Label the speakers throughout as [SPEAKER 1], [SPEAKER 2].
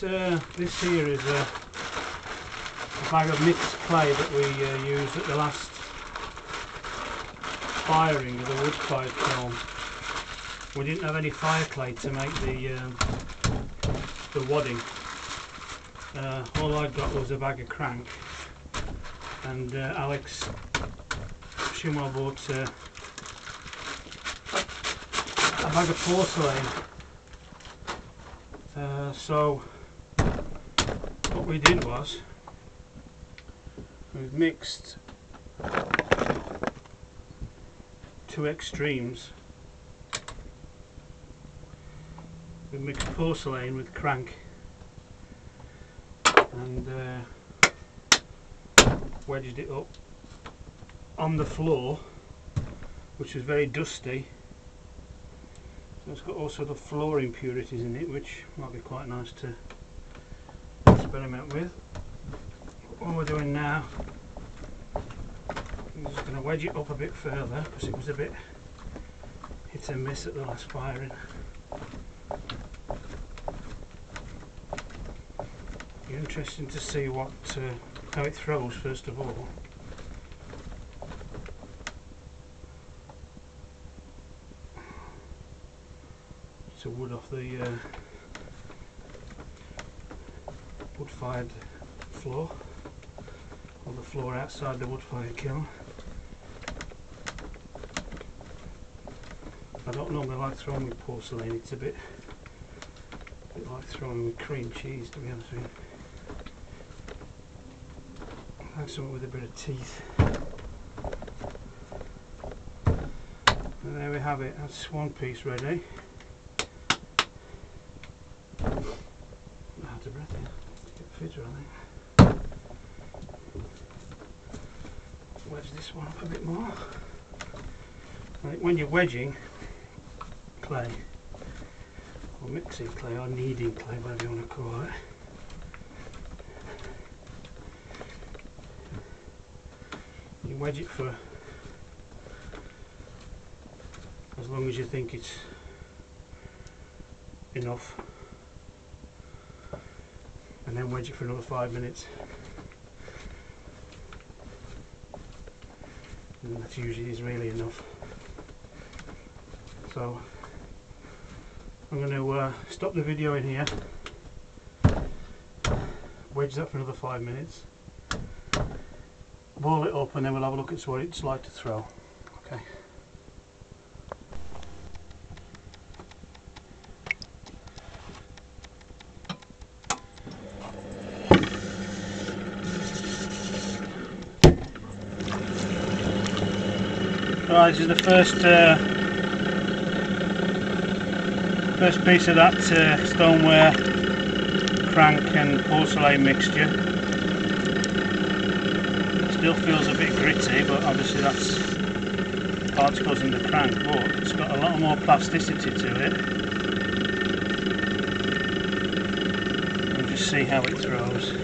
[SPEAKER 1] this uh, this here is a, a bag of mixed clay that we uh, used at the last firing of the wood fired kiln. We didn't have any fire clay to make the um, the wadding. Uh, all I got was a bag of crank, and uh, Alex Shumwell bought uh, a bag of porcelain. Uh, so what we did was we mixed two extremes. We mixed porcelain with crank and uh, wedged it up on the floor which was very dusty so it's got also the floor impurities in it which might be quite nice to experiment with what we're doing now I'm just going to wedge it up a bit further because it was a bit hit and miss at the last firing interesting to see what uh, how it throws first of all. A wood off the uh, wood-fired floor, or the floor outside the wood-fired kiln. I don't normally like throwing with porcelain, it's a bit, a bit like throwing with cream cheese to be honest with you like something with a bit of teeth. And there we have it, that's one piece ready. Out of breath here, Wedge this one up a bit more. Right, when you're wedging clay, or mixing clay, or kneading clay, whatever you want to call it, you wedge it for as long as you think it's enough and then wedge it for another five minutes and that usually is really enough so I'm going to uh, stop the video in here wedge that for another five minutes boil it up and then we'll have a look at what it's like to throw. Okay. This is the first uh, first piece of that uh, stoneware crank and porcelain mixture. Still feels a bit gritty but obviously that's particles in the crank but it's got a lot more plasticity to it. We'll just see how it throws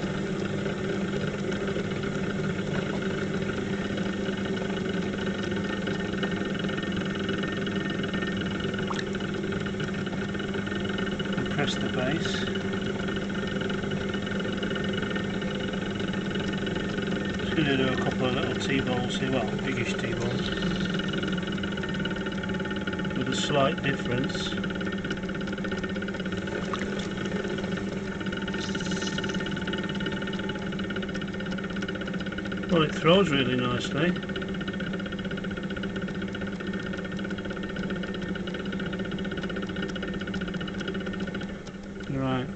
[SPEAKER 1] press the base going to do a tea bowls here, well, biggish tea bowls with a slight difference. Well, it throws really nicely. Right,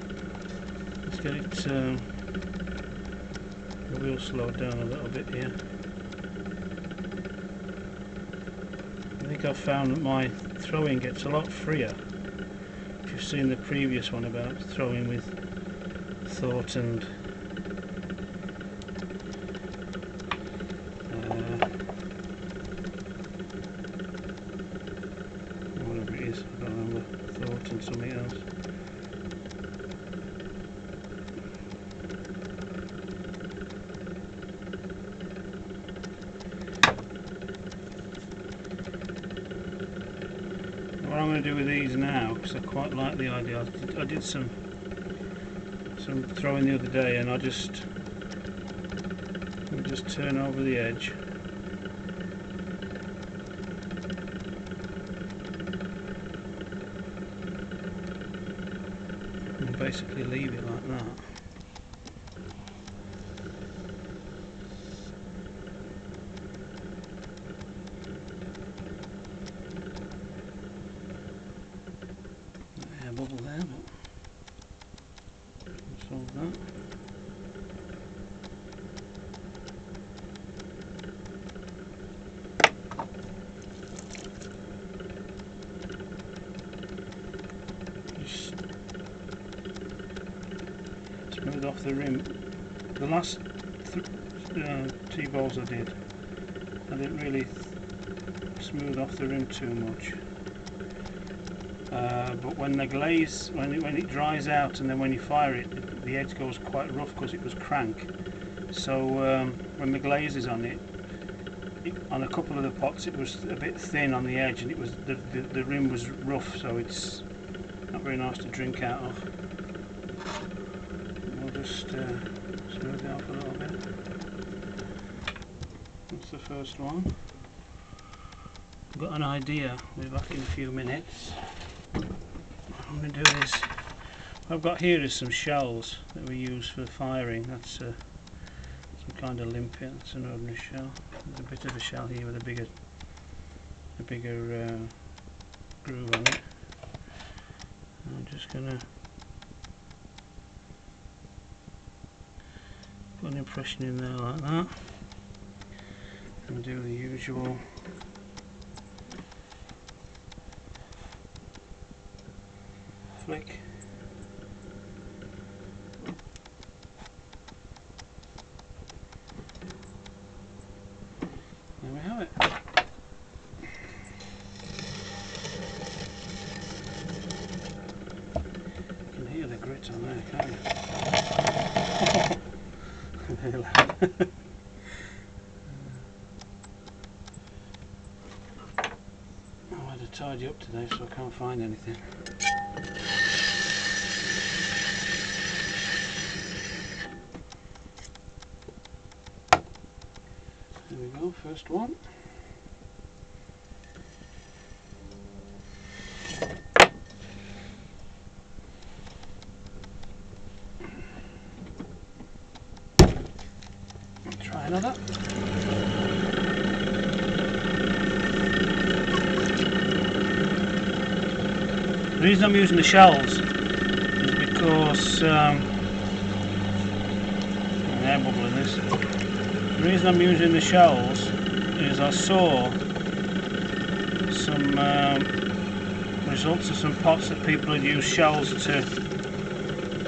[SPEAKER 1] let's get it um, the wheel slowed down a little bit here. Think I've found that my throwing gets a lot freer. If you've seen the previous one about throwing with thought and uh, whatever it is, I don't remember, thought and something else. what I'm to do with these now, because I quite like the idea, I did, I did some some throwing the other day and I just just turn over the edge. And basically leave it like that air bubble there but solve that just smooth the rim. The last th uh, bowls I did, I didn't really smooth off the rim too much. Uh, but when the glaze, when it, when it dries out and then when you fire it, the, the edge goes quite rough because it was crank. So um, when the glaze is on it, it, on a couple of the pots it was a bit thin on the edge and it was the, the, the rim was rough so it's not very nice to drink out of. Off a little bit. That's the first one. I've got an idea. We'll be back in a few minutes. I'm going to do this. What I've got here is some shells that we use for firing. That's uh, some kind of limpet. That's an ordinary shell. There's a bit of a shell here with a bigger, a bigger uh, groove on it. I'm just gonna put an impression in there like that. And do the usual. Flick. There we have it. You can hear the grit on there, can't you? Very loud. Oh, Oh, I had to tidy up today so I can't find anything. There we go, first one. Try another. The reason I'm using the shells is because um, air bubble in this. The reason I'm using the shells is I saw some um, results of some pots that people had used shells to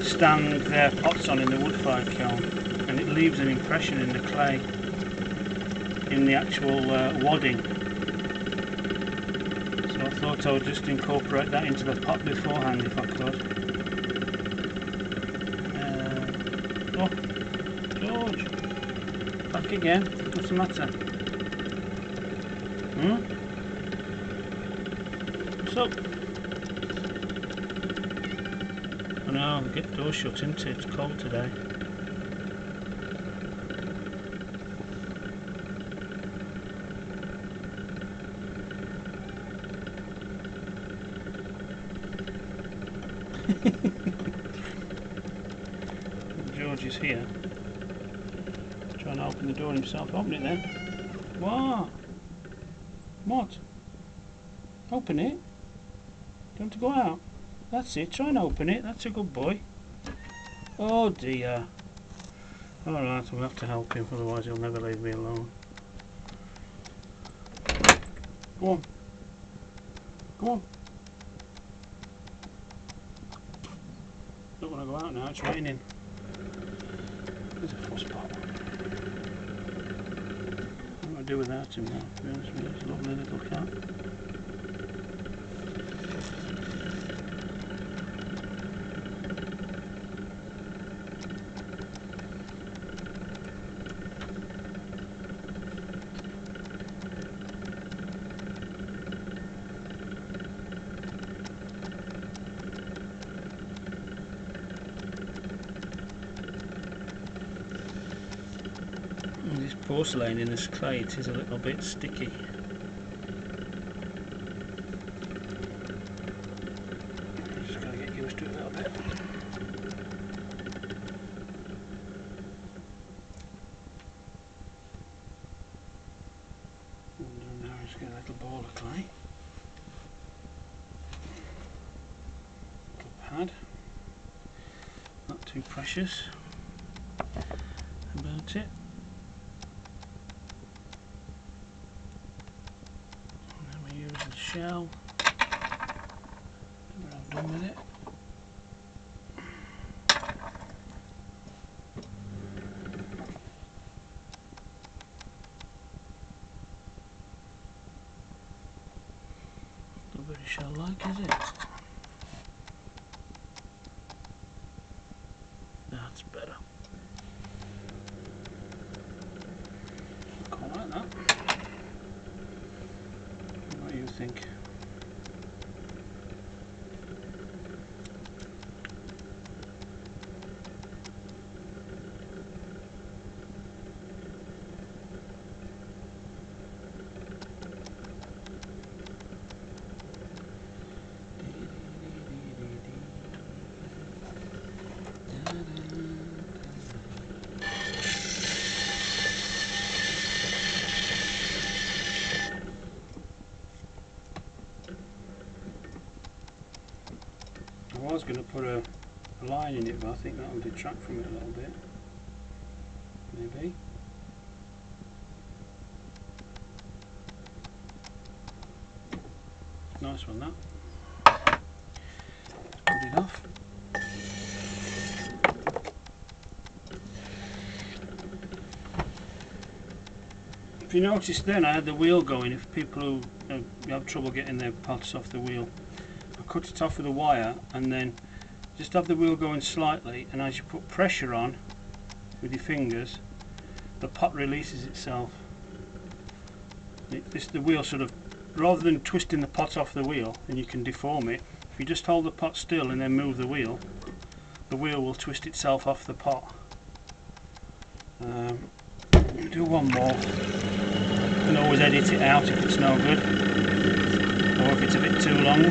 [SPEAKER 1] stand their pots on in the wood fire kiln leaves an impression in the clay in the actual uh, wadding. So I thought I would just incorporate that into the pot beforehand if I could. Uh, oh George back again what's the matter? Hmm? What's up? I know, get door shut isn't it? It's cold today. George is here. Trying to open the door himself. Open it then. What? What? Open it? Do you want to go out? That's it. Try and open it. That's a good boy. Oh dear. Alright, we'll have to help him, otherwise he'll never leave me alone. Go on. Go on. Don't want to go out now, it's raining. There's a fuss pot. What do I do without him now? To be honest with you, he's a lovely little cat. Porcelain in this clay it is a little bit sticky. Just get used to it a little bit. Just get a little ball of clay. Little pad. Not too precious about it. And then we use the shell. When I'm done with it. Not very shell like, is it? That's better. Quite like that. What do you think? I was going to put a, a line in it, but I think that will detract from it a little bit. Maybe. Nice one, that. Good enough. If you notice then, I had the wheel going. If people who uh, have trouble getting their pots off the wheel, Cut it off with a wire and then just have the wheel going slightly and as you put pressure on with your fingers the pot releases itself. It, this the wheel sort of rather than twisting the pot off the wheel and you can deform it if you just hold the pot still and then move the wheel the wheel will twist itself off the pot. Um, do one more. Can always edit it out if it's no good or if it's a bit too long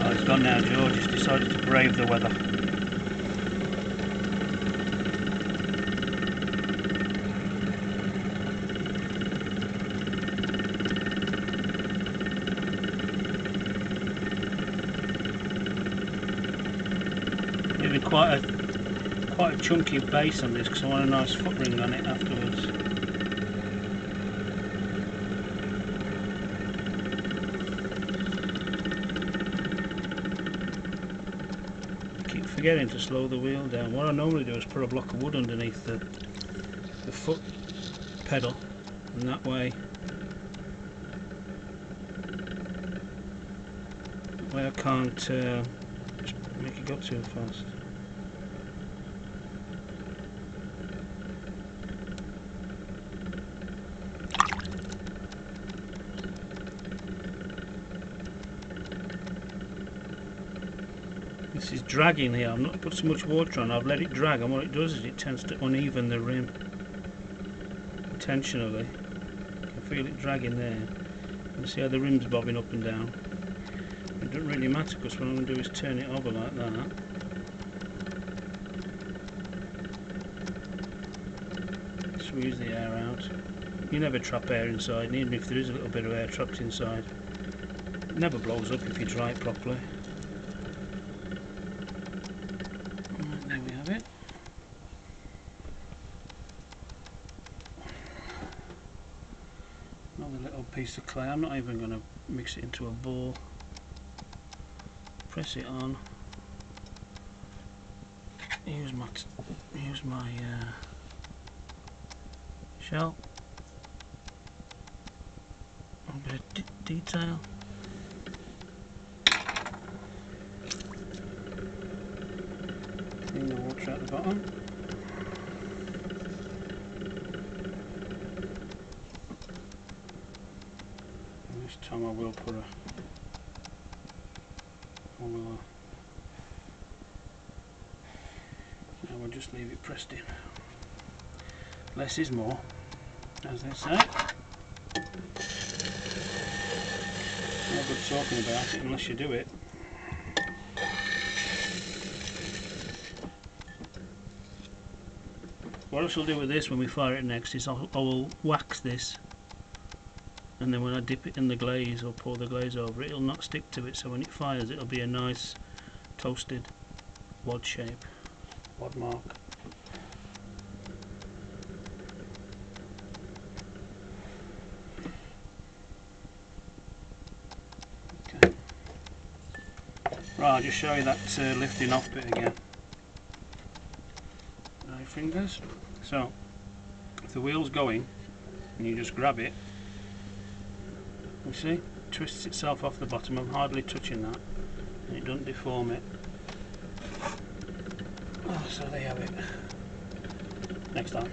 [SPEAKER 1] Oh, he's gone now, George. He's brave the weather. Maybe quite a quite a chunky base on this because I want a nice foot ring on it afterwards. Forgetting to slow the wheel down. What I normally do is put a block of wood underneath the, the foot pedal and that way that way I can't uh, make it go too fast. This is dragging here. I've not put so much water on. I've let it drag, and what it does is it tends to uneven the rim intentionally. You can feel it dragging there. You see how the rim's bobbing up and down. It doesn't really matter because what I'm going to do is turn it over like that. Squeeze the air out. You never trap air inside, even if there is a little bit of air trapped inside, it never blows up if you dry it properly. Right, there we have it. Another little piece of clay. I'm not even going to mix it into a ball. Press it on. Use my use my uh, shell. A bit of detail. Clean the water at the bottom. And this time I will put a I will, I will just leave it Less is more, as they say. No good talking about it unless you do it. What I shall do with this when we fire it next is I'll, I will wax this and then when I dip it in the glaze or pour the glaze over it it'll not stick to it so when it fires it'll be a nice toasted wad shape, wad mark. Okay. Right, I'll just show you that uh, lifting off bit again. Nine fingers. So, if the wheel's going and you just grab it you see twists itself off the bottom I'm hardly touching that and it doesn't deform it oh, so there you have it next time